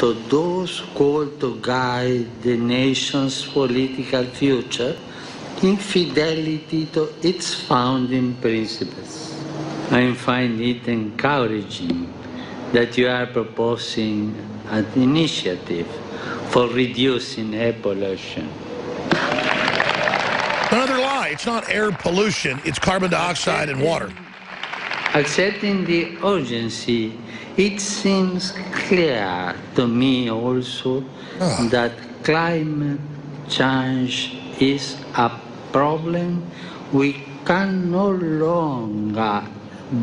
to those called to guide the nation's political future in fidelity to its founding principles. I find it encouraging that you are proposing an initiative for reducing air pollution. Another lie. It's not air pollution. It's carbon dioxide and water. Accepting the urgency, it seems clear to me also Ah. that climate change is a problem we can no longer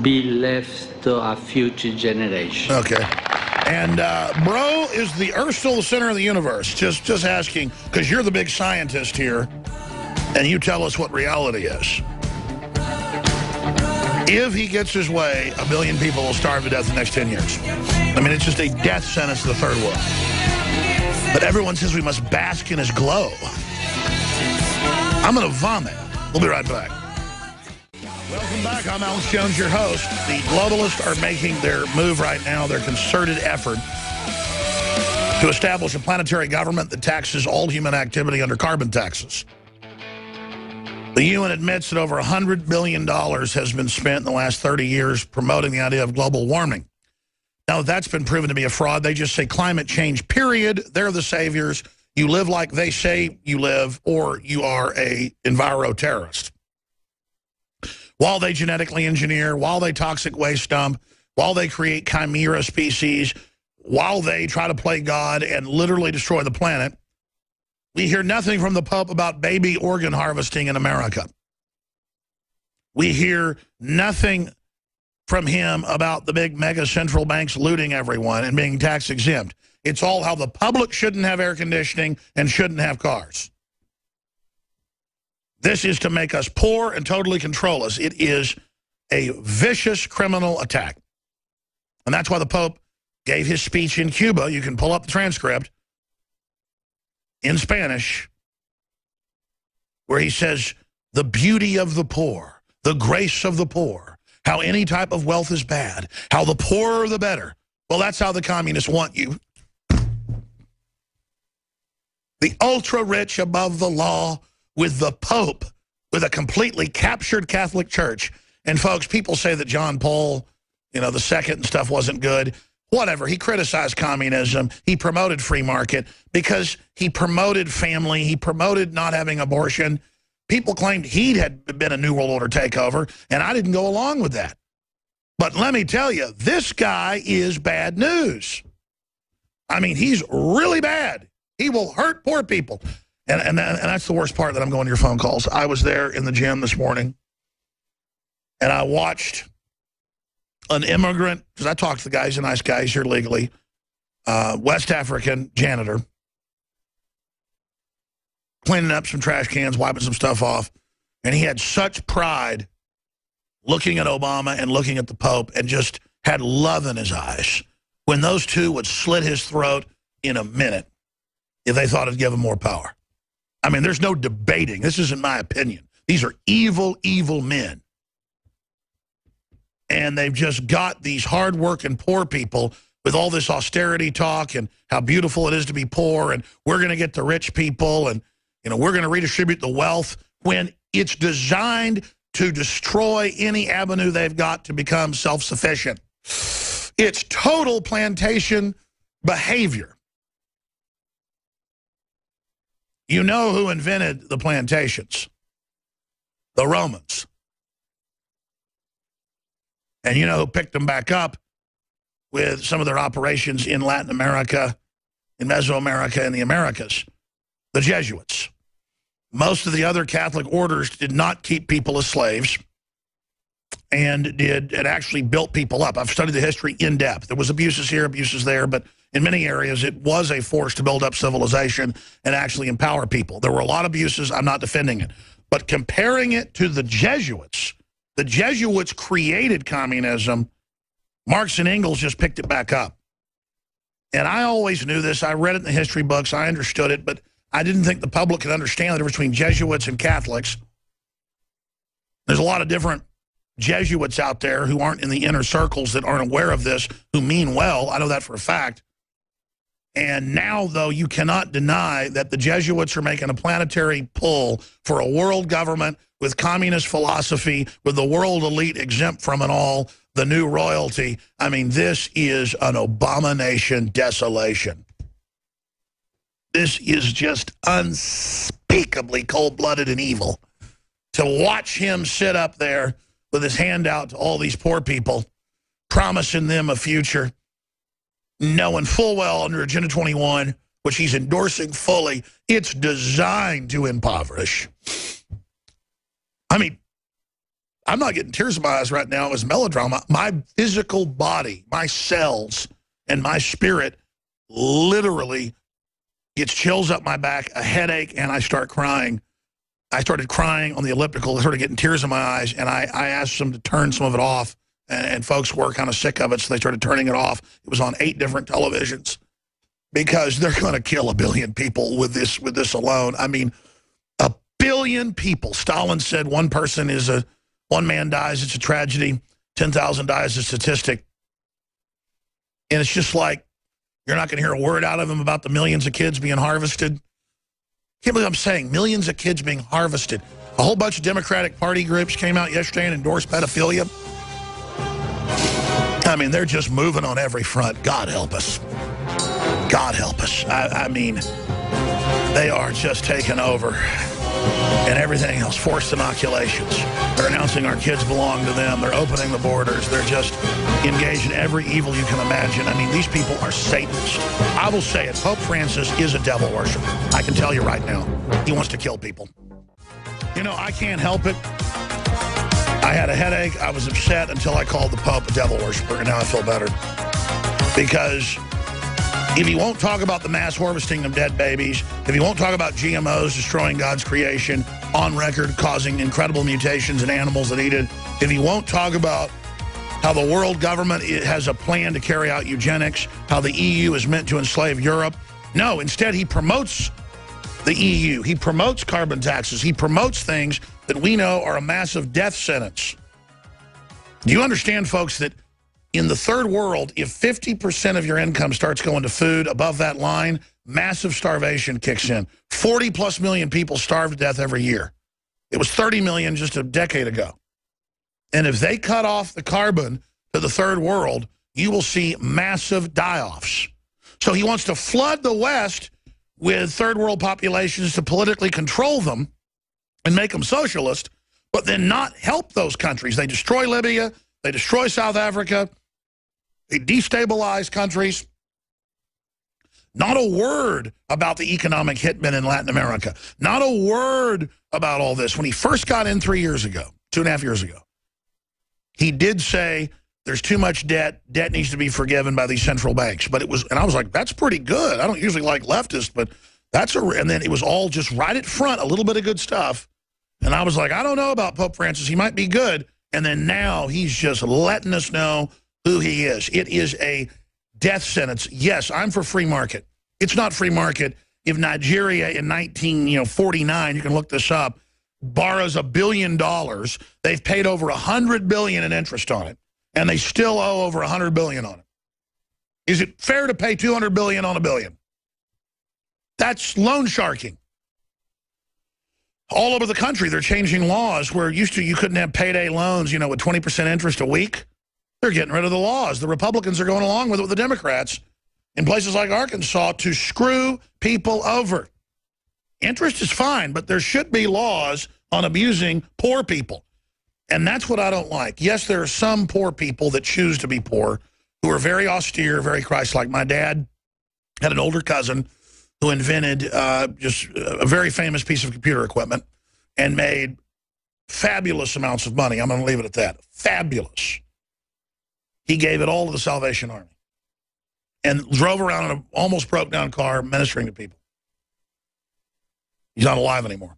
be left to a future generation. Okay. And uh, bro, is the Earth still the center of the universe? Just, just asking, because you're the big scientist here, and you tell us what reality is. If he gets his way, a billion people will starve to death in the next 10 years. I mean, it's just a death sentence to the third world. But everyone says we must bask in his glow. I'm going to vomit. We'll be right back. Welcome back. I'm Alex Jones, your host. The globalists are making their move right now, their concerted effort to establish a planetary government that taxes all human activity under carbon taxes. The UN admits that over $100 billion has been spent in the last 30 years promoting the idea of global warming. Now, that's been proven to be a fraud. They just say climate change, period. They're the saviors. You live like they say you live, or you are a enviro terrorist while they genetically engineer, while they toxic waste dump, while they create chimera species, while they try to play God and literally destroy the planet, we hear nothing from the Pope about baby organ harvesting in America. We hear nothing from him about the big mega central banks looting everyone and being tax exempt. It's all how the public shouldn't have air conditioning and shouldn't have cars. This is to make us poor and totally control us. It is a vicious criminal attack. And that's why the Pope gave his speech in Cuba. You can pull up the transcript in Spanish where he says, the beauty of the poor, the grace of the poor, how any type of wealth is bad, how the poorer the better. Well, that's how the communists want you. The ultra-rich above the law with the Pope, with a completely captured Catholic Church. And folks, people say that John Paul, you know, the second and stuff wasn't good. Whatever. He criticized communism. He promoted free market because he promoted family. He promoted not having abortion. People claimed he had been a New World Order takeover, and I didn't go along with that. But let me tell you, this guy is bad news. I mean, he's really bad. He will hurt poor people. And, and, and that's the worst part that I'm going to your phone calls. I was there in the gym this morning, and I watched an immigrant, because I talked to the guys, a nice guys here legally, uh, West African janitor, cleaning up some trash cans, wiping some stuff off. And he had such pride looking at Obama and looking at the Pope and just had love in his eyes when those two would slit his throat in a minute if they thought it'd give him more power. I mean, there's no debating. This isn't my opinion. These are evil, evil men. And they've just got these hardworking poor people with all this austerity talk and how beautiful it is to be poor and we're going to get the rich people and, you know, we're going to redistribute the wealth when it's designed to destroy any avenue they've got to become self-sufficient. It's total plantation behavior. You know who invented the plantations? The Romans. And you know who picked them back up with some of their operations in Latin America, in Mesoamerica, and the Americas? The Jesuits. Most of the other Catholic orders did not keep people as slaves and did it actually built people up. I've studied the history in depth. There was abuses here, abuses there, but in many areas it was a force to build up civilization and actually empower people. There were a lot of abuses. I'm not defending it. But comparing it to the Jesuits, the Jesuits created communism. Marx and Engels just picked it back up. And I always knew this. I read it in the history books. I understood it, but I didn't think the public could understand the difference between Jesuits and Catholics. There's a lot of different Jesuits out there who aren't in the inner circles that aren't aware of this, who mean well. I know that for a fact. And now, though, you cannot deny that the Jesuits are making a planetary pull for a world government with communist philosophy, with the world elite exempt from it all, the new royalty. I mean, this is an abomination desolation. This is just unspeakably cold-blooded and evil. To watch him sit up there with his hand out to all these poor people, promising them a future, knowing full well under Agenda 21, which he's endorsing fully, it's designed to impoverish. I mean, I'm not getting tears in my eyes right now as melodrama. My physical body, my cells, and my spirit literally gets chills up my back, a headache, and I start crying. I started crying on the elliptical, I started getting tears in my eyes, and I, I asked them to turn some of it off. And, and folks were kind of sick of it, so they started turning it off. It was on eight different televisions because they're going to kill a billion people with this with this alone. I mean, billion people. Stalin said one person is a one man dies, it's a tragedy. 10,000 dies, a statistic. And it's just like you're not going to hear a word out of him about the millions of kids being harvested. Can't believe I'm saying millions of kids being harvested. A whole bunch of Democratic Party groups came out yesterday and endorsed pedophilia. I mean, they're just moving on every front. God help us. God help us. I, I mean, they are just taking over and everything else, forced inoculations. They're announcing our kids belong to them. They're opening the borders. They're just engaged in every evil you can imagine. I mean, these people are Satanists. I will say it, Pope Francis is a devil worshiper. I can tell you right now. He wants to kill people. You know, I can't help it. I had a headache. I was upset until I called the Pope a devil worshiper, and now I feel better. Because if he won't talk about the mass harvesting of dead babies, if he won't talk about GMOs destroying God's creation, on record causing incredible mutations in animals that eat it, if he won't talk about how the world government has a plan to carry out eugenics, how the EU is meant to enslave Europe, no, instead he promotes the EU. He promotes carbon taxes. He promotes things that we know are a massive death sentence. Do you understand, folks, that in the third world, if 50% of your income starts going to food above that line, massive starvation kicks in. 40 plus million people starve to death every year. It was 30 million just a decade ago. And if they cut off the carbon to the third world, you will see massive die-offs. So he wants to flood the West with third world populations to politically control them and make them socialist, but then not help those countries. They destroy Libya, they destroy South Africa, they destabilize countries. Not a word about the economic hitmen in Latin America. Not a word about all this. When he first got in three years ago, two and a half years ago, he did say there's too much debt. Debt needs to be forgiven by these central banks. But it was, and I was like, that's pretty good. I don't usually like leftists, but that's a, and then it was all just right at front, a little bit of good stuff. And I was like, I don't know about Pope Francis. He might be good. And then now he's just letting us know who he is. It is a death sentence. Yes, I'm for free market. It's not free market if Nigeria in 1949, you can look this up, borrows a billion dollars. They've paid over a hundred billion in interest on it, and they still owe over a hundred billion on it. Is it fair to pay 200 billion on a billion? That's loan sharking. All over the country, they're changing laws where used to you couldn't have payday loans, you know, with 20% interest a week. They're getting rid of the laws. The Republicans are going along with it with the Democrats in places like Arkansas to screw people over. Interest is fine, but there should be laws on abusing poor people. And that's what I don't like. Yes, there are some poor people that choose to be poor who are very austere, very Christ-like. My dad had an older cousin who invented uh, just a very famous piece of computer equipment and made fabulous amounts of money. I'm going to leave it at that. Fabulous. He gave it all to the Salvation Army and drove around in an almost broke down car ministering to people. He's not alive anymore.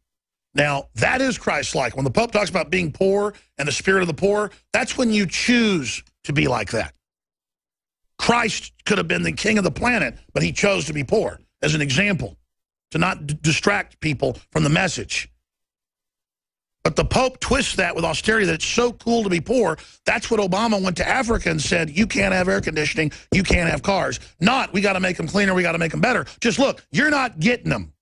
Now, that is Christ-like. When the Pope talks about being poor and the spirit of the poor, that's when you choose to be like that. Christ could have been the king of the planet, but he chose to be poor as an example, to not distract people from the message. But the Pope twists that with austerity that it's so cool to be poor. That's what Obama went to Africa and said, you can't have air conditioning, you can't have cars. Not, we got to make them cleaner, we got to make them better. Just look, you're not getting them.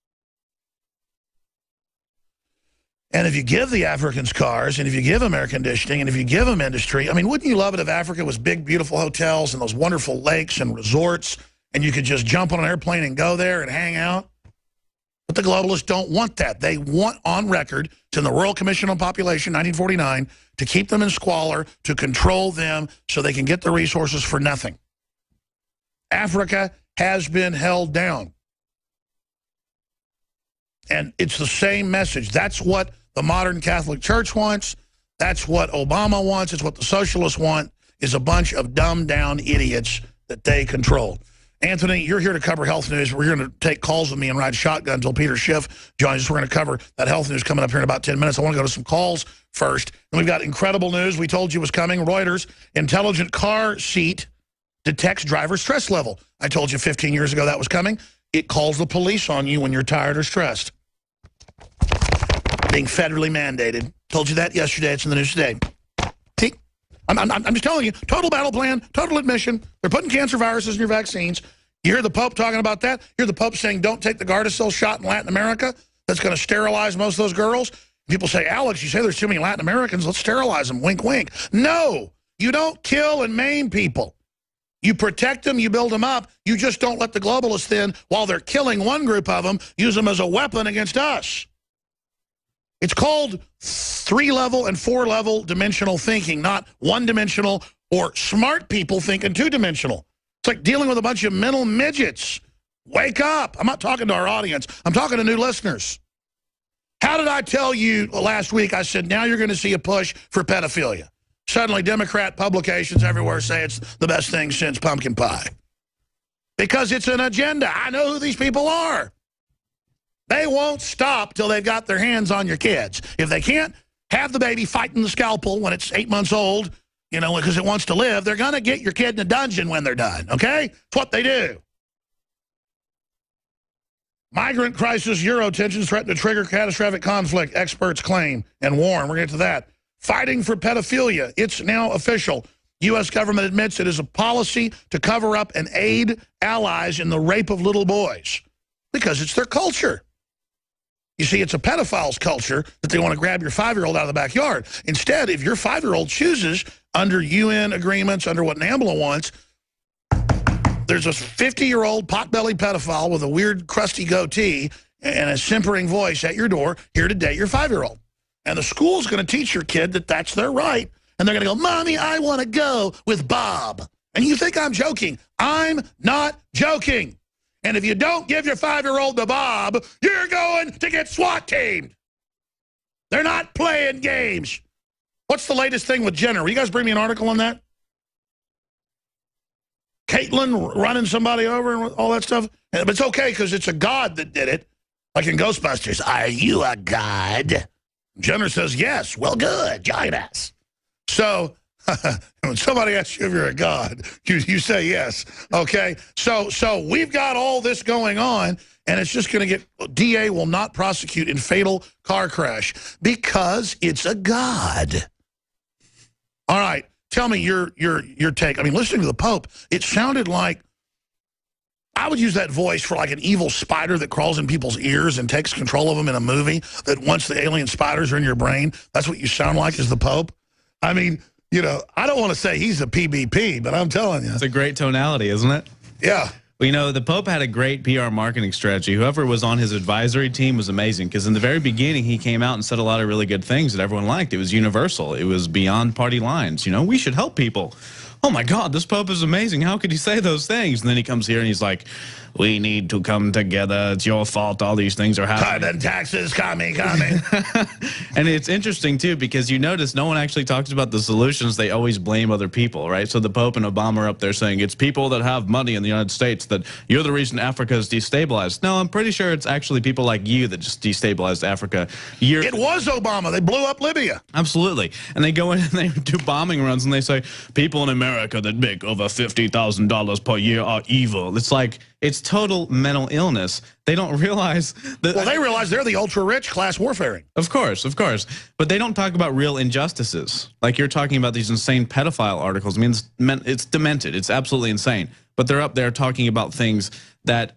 And if you give the Africans cars, and if you give them air conditioning, and if you give them industry, I mean, wouldn't you love it if Africa was big, beautiful hotels and those wonderful lakes and resorts, and you could just jump on an airplane and go there and hang out? But the globalists don't want that. They want on record, in the Royal Commission on Population, 1949, to keep them in squalor, to control them so they can get the resources for nothing. Africa has been held down. And it's the same message. That's what the modern Catholic Church wants. That's what Obama wants. It's what the socialists want, is a bunch of dumbed-down idiots that they control. Anthony, you're here to cover health news. We're going to take calls with me and ride shotgun until Peter Schiff joins us. We're going to cover that health news coming up here in about 10 minutes. I want to go to some calls first. And we've got incredible news. We told you was coming. Reuters, intelligent car seat detects driver stress level. I told you 15 years ago that was coming. It calls the police on you when you're tired or stressed being federally mandated. Told you that yesterday. It's in the news today. I'm, I'm, I'm just telling you, total battle plan, total admission. They're putting cancer viruses in your vaccines. You hear the Pope talking about that? You hear the Pope saying, don't take the Gardasil shot in Latin America that's going to sterilize most of those girls? People say, Alex, you say there's too many Latin Americans. Let's sterilize them. Wink, wink. No, you don't kill and maim people. You protect them, you build them up. You just don't let the globalists then, while they're killing one group of them, use them as a weapon against us. It's called three-level and four-level dimensional thinking, not one-dimensional or smart people thinking two-dimensional. It's like dealing with a bunch of mental midgets. Wake up. I'm not talking to our audience. I'm talking to new listeners. How did I tell you last week? I said, now you're going to see a push for pedophilia. Suddenly, Democrat publications everywhere say it's the best thing since pumpkin pie. Because it's an agenda. I know who these people are. They won't stop till they've got their hands on your kids. If they can't have the baby fighting the scalpel when it's eight months old, you know, because it wants to live, they're going to get your kid in a dungeon when they're done, okay? It's what they do. Migrant crisis, Euro tensions threaten to trigger catastrophic conflict, experts claim and warn. We're going to get to that. Fighting for pedophilia. It's now official. U.S. government admits it is a policy to cover up and aid allies in the rape of little boys because it's their culture. You see, it's a pedophile's culture that they want to grab your five-year-old out of the backyard. Instead, if your five-year-old chooses under UN agreements, under what NAMBLA wants, there's a 50-year-old pot-bellied pedophile with a weird, crusty goatee and a simpering voice at your door here to date your five-year-old. And the school's going to teach your kid that that's their right. And they're going to go, Mommy, I want to go with Bob. And you think I'm joking. I'm not joking. And if you don't give your five-year-old the Bob, you're going to get SWAT teamed. They're not playing games. What's the latest thing with Jenner? Will you guys bring me an article on that? Caitlyn running somebody over and all that stuff? But it's okay because it's a god that did it. Like in Ghostbusters, are you a god? Jenner says, yes. Well, good. Join us. So when somebody asks you if you're a god, you, you say yes. Okay? So so we've got all this going on, and it's just going to get, DA will not prosecute in fatal car crash because it's a god. All right. Tell me your your your take. I mean, listening to the Pope, it sounded like I would use that voice for like an evil spider that crawls in people's ears and takes control of them in a movie that once the alien spiders are in your brain, that's what you sound like as the Pope. I mean, you know, I don't want to say he's a PBP, but I'm telling you. It's a great tonality, isn't it? Yeah. Well, you know, the Pope had a great PR marketing strategy. Whoever was on his advisory team was amazing because in the very beginning, he came out and said a lot of really good things that everyone liked. It was universal. It was beyond party lines. You know, we should help people. Oh my God, this Pope is amazing. How could he say those things? And then he comes here and he's like, we need to come together. It's your fault. All these things are happening. Carbon taxes coming, coming. and it's interesting, too, because you notice no one actually talks about the solutions. They always blame other people, right? So the Pope and Obama are up there saying it's people that have money in the United States that you're the reason Africa is destabilized. No, I'm pretty sure it's actually people like you that just destabilized Africa. You're, it was Obama. They blew up Libya. Absolutely. And they go in and they do bombing runs and they say people in America America that make over $50,000 per year are evil. It's like, it's total mental illness. They don't realize that. Well, they realize they're the ultra rich class warfaring. Of course, of course. But they don't talk about real injustices. Like you're talking about these insane pedophile articles. I mean, it's, it's demented. It's absolutely insane. But they're up there talking about things that